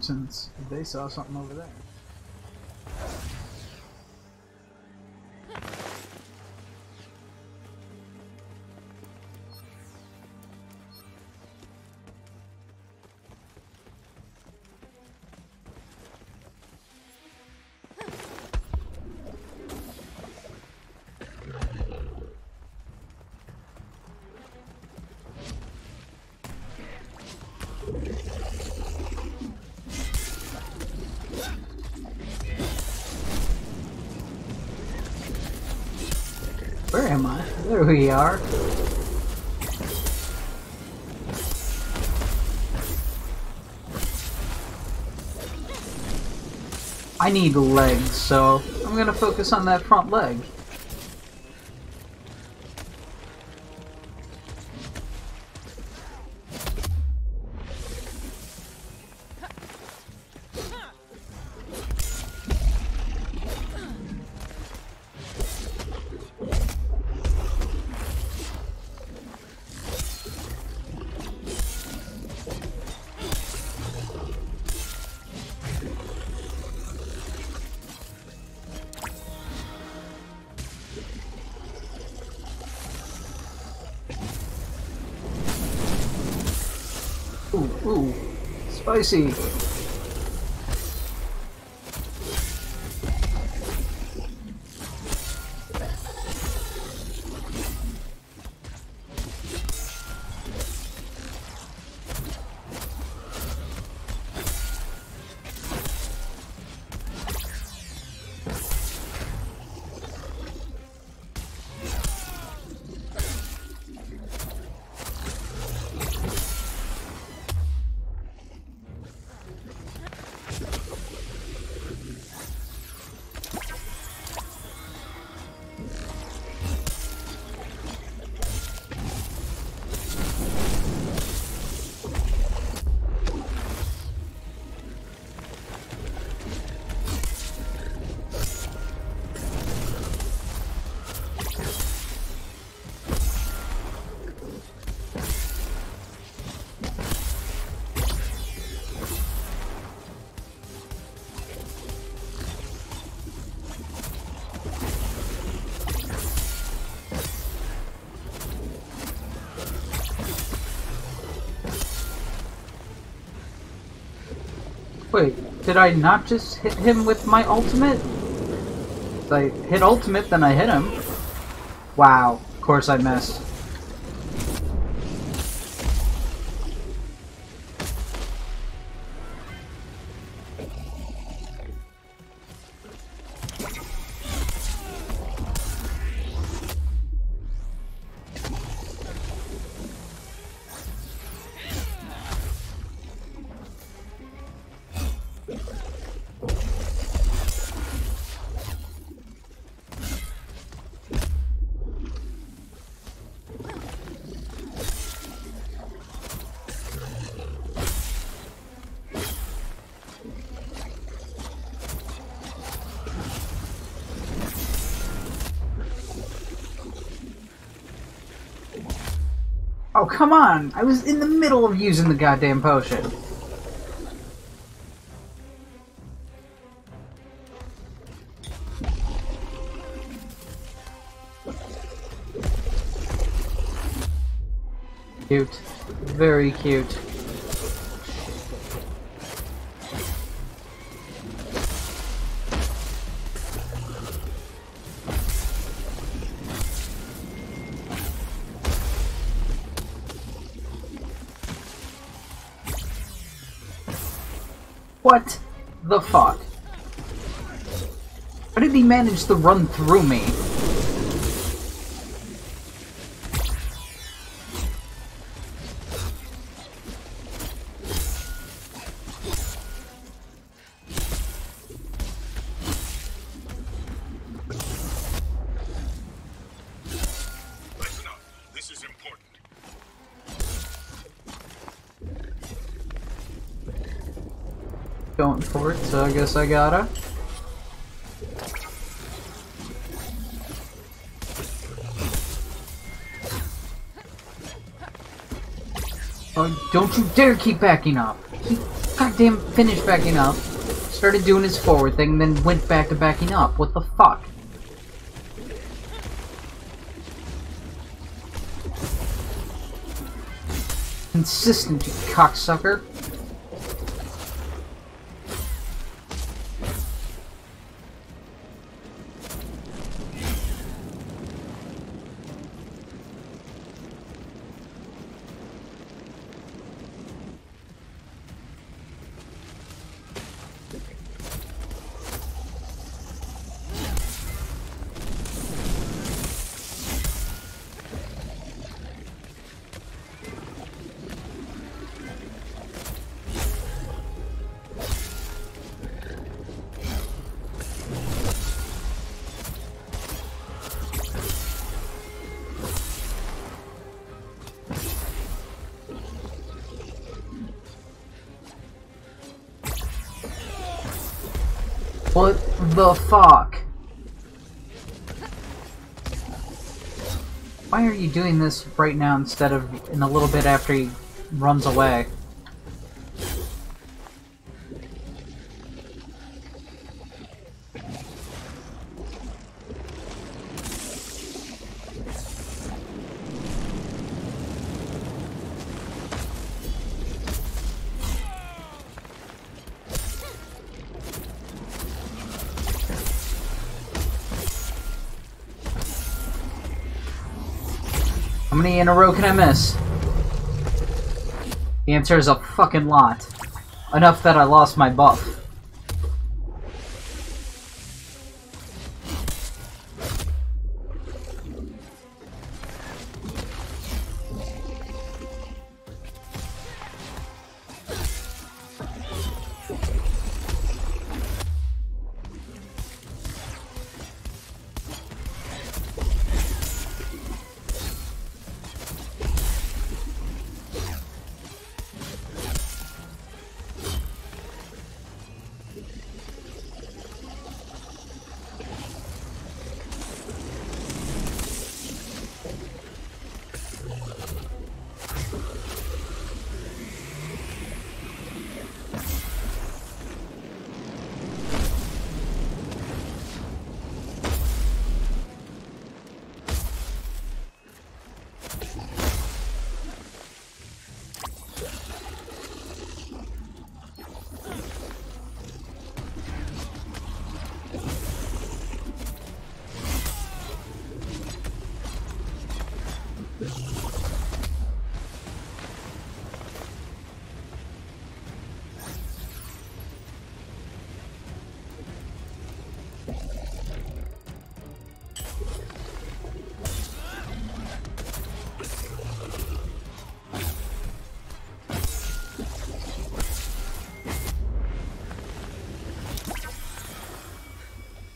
since they saw something over there. Am I? There we are. I need legs, so I'm gonna focus on that front leg. Ooh, spicy. Did I not just hit him with my ultimate? If I hit ultimate, then I hit him. Wow, of course I missed. Come on! I was in the middle of using the goddamn potion. Cute. Very cute. The fuck? How did he manage to run through me? Going for it, so I guess I gotta. Oh, don't you dare keep backing up! Keep goddamn finished backing up, started doing his forward thing, then went back to backing up. What the fuck? Consistent, you cocksucker. What the fuck? Why are you doing this right now instead of in a little bit after he runs away? How many in a row can I miss? The answer is a fucking lot. Enough that I lost my buff.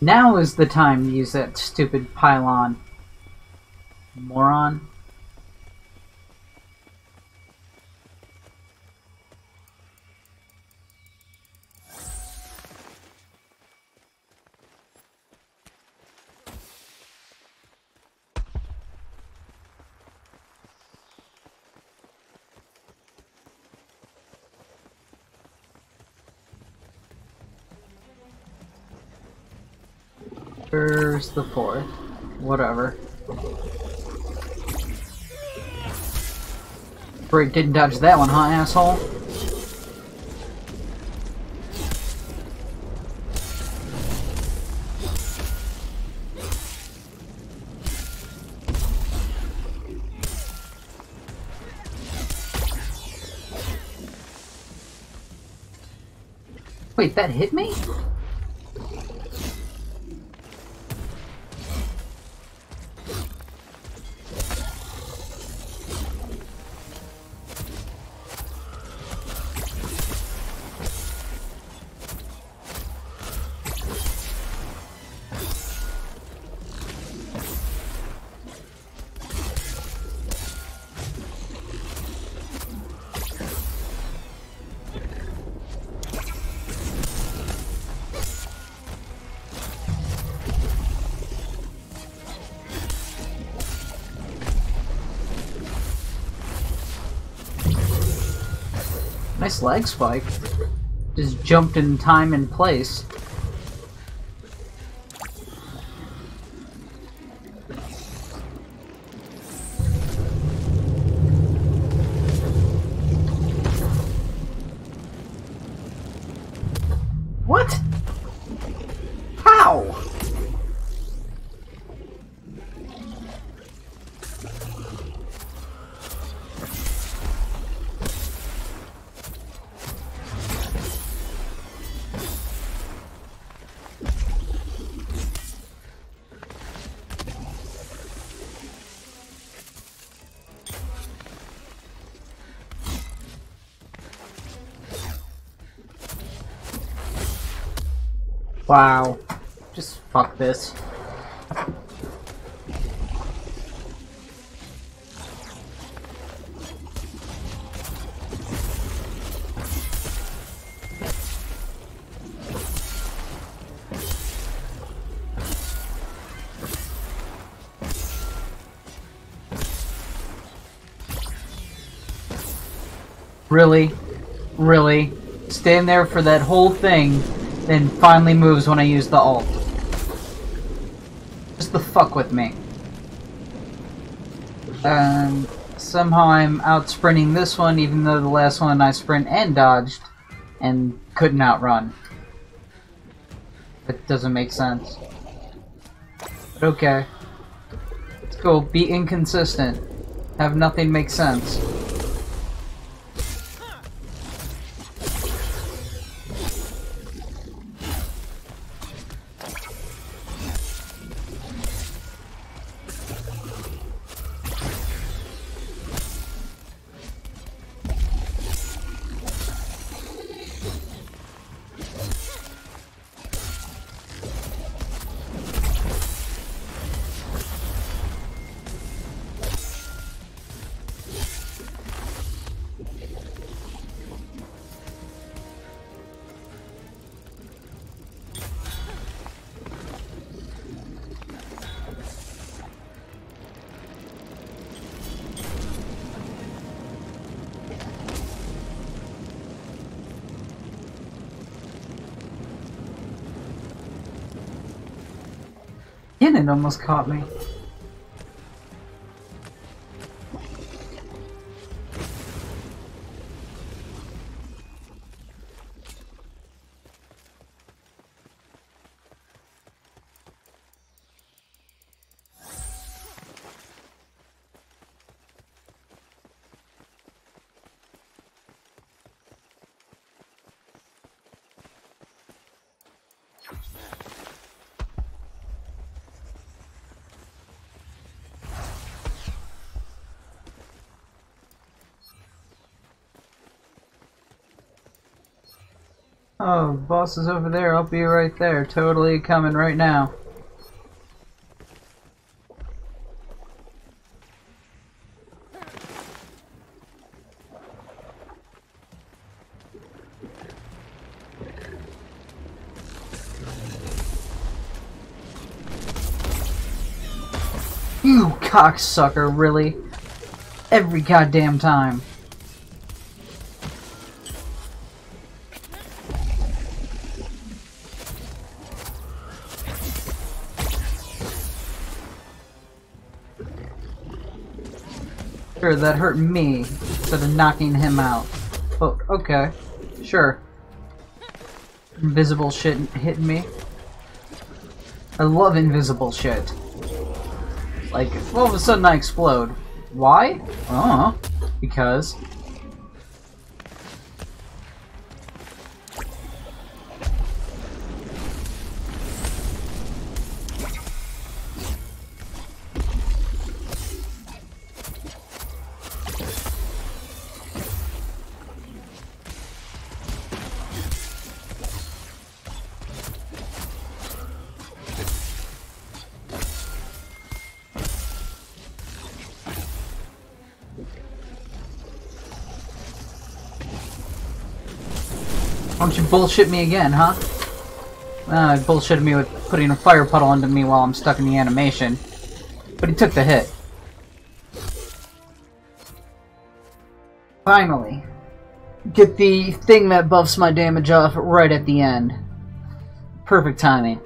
Now is the time to use that stupid pylon. Moron. Where's the fourth? Whatever. Break didn't dodge that one, huh, asshole? Wait, that hit me? Nice leg spike. Just jumped in time and place. What? Wow. Just fuck this. Really? Really? Stand there for that whole thing then finally moves when I use the alt. Just the fuck with me. And somehow I'm out sprinting this one, even though the last one I sprint and dodged, and couldn't outrun. That doesn't make sense. But okay. Let's go be inconsistent. Have nothing make sense. It almost caught me. Oh, boss is over there. I'll be right there. Totally coming right now. You cocksucker, really? Every goddamn time. Sure, that hurt me instead of knocking him out. Oh, okay. Sure. Invisible shit hitting me. I love invisible shit. Like, all of a sudden I explode. Why? Uh, huh. because. Why don't you bullshit me again, huh? Uh, bullshitted me with putting a fire puddle onto me while I'm stuck in the animation. But he took the hit. Finally. get the thing that buffs my damage off right at the end. Perfect timing.